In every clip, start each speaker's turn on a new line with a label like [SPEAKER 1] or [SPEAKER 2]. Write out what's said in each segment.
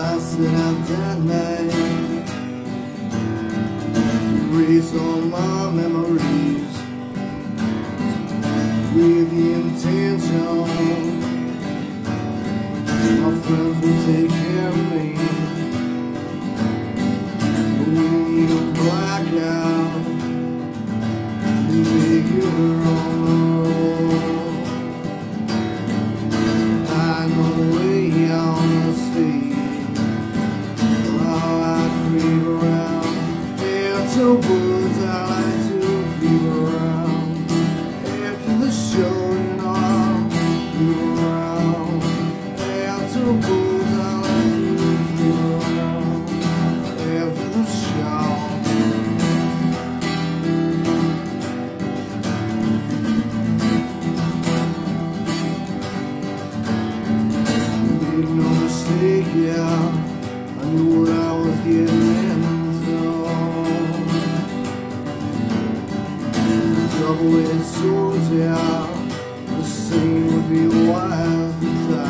[SPEAKER 1] passing out that night. Erase all my memories. yeah, I knew what I was getting into. The trouble the same would be wise.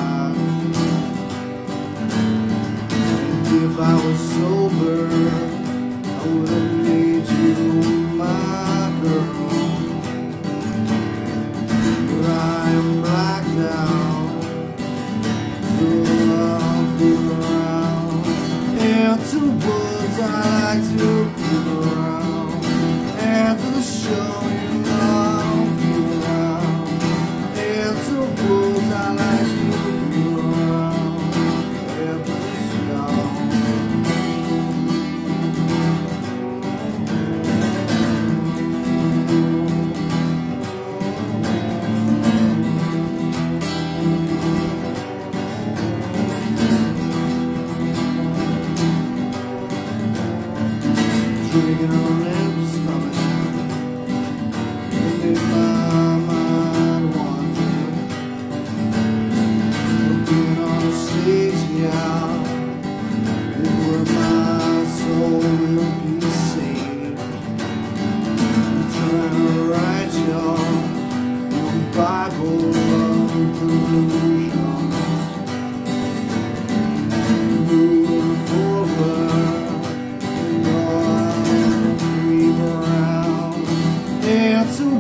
[SPEAKER 1] hearts. not so